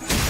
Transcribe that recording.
Red